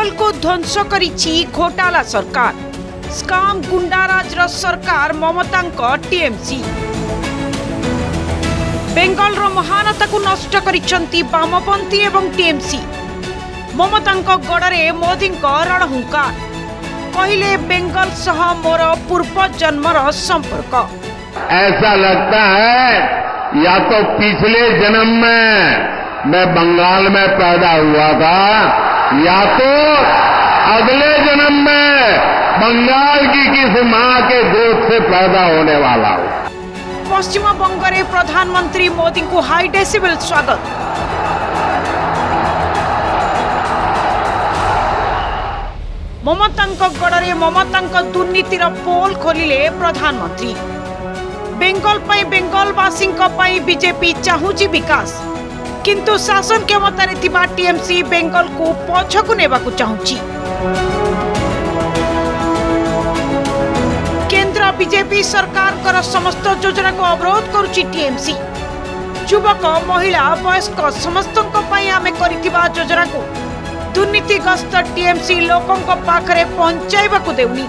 जंगल को ध्वंस कर घोटाला सरकार। स्काम गुंडाराज सरकार ममता टीएमसी। बेंगलर महानता को नष्ट करमपंथी एवं टीएमसी। ममता गड़े मोदी रणहुंकार। कहले बेंगल सह मोर पूर्व जन्मर संपर्क। ऐसा लगता है या तो पिछले जन्म में मैं बंगाल में पैदा हुआ था या तो अगले जन्म में बंगाल की किसी मां के गोद से पैदा होने वाला हूं ପଶ୍ଚିମବଙ୍ଗରେ ପ୍ରଧାନମନ୍ତ୍ରୀ ମୋଦିଙ୍କୁ ହାଇ ଡେସିବେଲ ସ୍ୱାଗତ ମମତାଙ୍କ ଗଡ଼ରେ ମମତାଙ୍କ ଦୁର୍ନୀତିର ପୋଲ ଖୋଲିଲେ ପ୍ରଧାନମନ୍ତ୍ରୀ ବେଙ୍ଗଲ ପାଇଁ ବେଙ୍ଗଲବାସୀଙ୍କ ପାଇଁ ବିଜେପି ଚାହୁଁଛି ବିକାଶ କିନ୍ତୁ ଶାସନ କ୍ଷମତାରେ ଥିବା ଟିଏମ୍ସି ବେଙ୍ଗଲକୁ ପଛକୁ ନେବାକୁ ଚାହୁଁଛି କେନ୍ଦ୍ର ବିଜେପି ସରକାରଙ୍କର ସମସ୍ତ ଯୋଜନାକୁ ଅବରୋଧ କରୁଛି ଟିଏମ୍ସି ଯୁବକ ମହିଳା ବୟସ୍କ ସମସ୍ତଙ୍କ ପାଇଁ ଆମେ କରିଥିବା ଯୋଜନାକୁ ଦୁର୍ନୀତିଗ୍ରସ୍ତ ଟିଏମ୍ସି ଲୋକଙ୍କ ପାଖରେ ପହଞ୍ଚାଇବାକୁ ଦେଉନି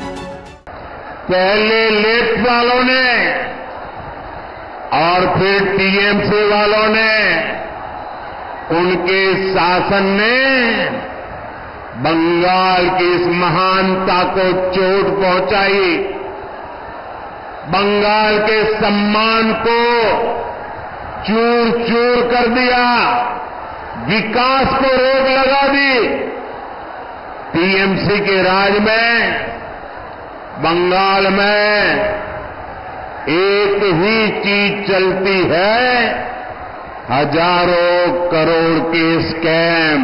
पहले लेफ्ट वालों ने और फिर टीएमसी वालों ने उनके शासन ने बंगाल की इस महानता को चोट पहुंचाई। बंगाल के सम्मान को चूर चूर कर दिया। विकास को रोक लगा दी। टीएमसी के राज में, बंगाल में एक ही चीज़ चलती है हजारों करोड़ के स्कैम।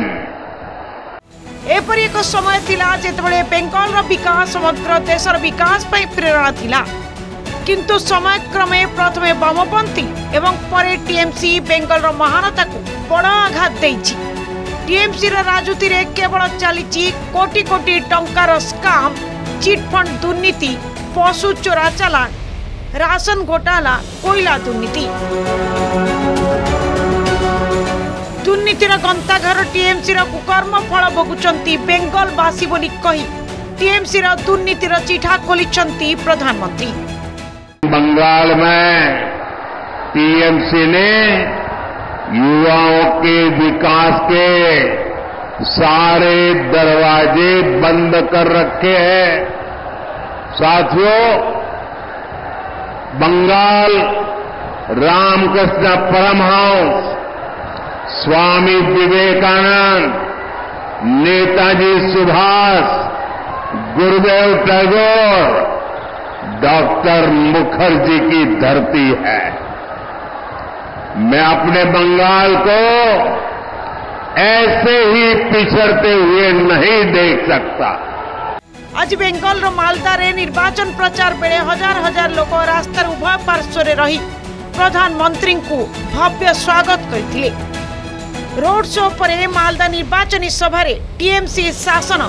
এপরি এক সময় লা যেতবে বেঙ্গলর বিকাশ সমগ্র দেশর বিকাশ পাই প্রেরণা লা কিন্তু সময়ক্রমে প্রথমে বামপন্থী এবং পরে টিএমসি বেঙ্গলর মহানতাকে বড় আঘাত দিয়েছে টিএমসির রাজনীতিরে কেবল চালিছি কোটি কোটি টঙ্কার স্কাম চিটফন্ড দুর্নীতি পশু চোরা চালান রাশন ঘোটালা কয়লা দুর্নীতি दुर्नीतिर गंताघर टीएमसी कुकर्म फल भोगुं बेंगलवासी बोली कही टीएमसी दुर्नीतिर चिठा खोली प्रधानमंत्री बंगाल में टीएमसी ने युवाओं के विकास के सारे दरवाजे बंद कर रखे हैं। साथियों, बंगाल रामकृष्ण परमहंस स्वामी विवेकानंद, नेताजी सुभाष, गुरुदेव टैगोर, डॉक्टर मुखर्जी की धरती है। मैं अपने बंगाल को ऐसे ही पिछड़ते हुए नहीं देख सकता। आज बेंगल मालदा रे निर्वाचन प्रचार बेले हज़ार हज़ार लोक रास्तार उभय पार्श्व रही। प्रधानमंत्री को भव्य स्वागत करते ରୋଡ୍ ଶୋ ପରେ ମାଲଦା ନିର୍ବାଚନୀ ସଭାରେ ଟିଏମ୍ସି ଶାସନ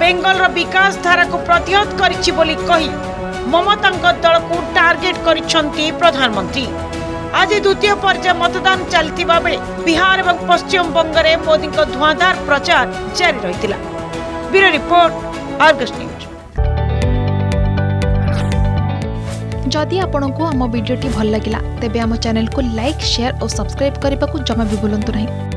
ବେଙ୍ଗଲର ବିକାଶ ଧାରାକୁ ପ୍ରତିହତ କରିଛି ବୋଲି କହି ମମତାଙ୍କ ଦଳକୁ ଟାର୍ଗେଟ କରିଛନ୍ତି ପ୍ରଧାନମନ୍ତ୍ରୀ ଆଜି ଦ୍ୱିତୀୟ ପର୍ଯ୍ୟାୟ ମତଦାନ ଚାଲିଥିବା ବେଳେ ବିହାର ଏବଂ ପଶ୍ଚିମବଙ୍ଗରେ ମୋଦିଙ୍କ ଧୂଆଁଧାର ପ୍ରଚାର ଜାରି ରହିଥିଲା ବ୍ୟୁରୋ ରିପୋର୍ଟ ଆର୍ଗସ୍ ନ୍ୟୁଜ୍ ଯଦି ଆପଣଙ୍କୁ ଆମ ଭିଡ଼ିଓଟି ଭଲ ଲାଗିଲା ତେବେ ଆମ ଚ୍ୟାନେଲକୁ ଲାଇକ୍ ସେୟାର ଓ ସବସ୍କ୍ରାଇବ୍ କରିବାକୁ ଜମା ବି ଭୁଲନ୍ତୁ ନାହିଁ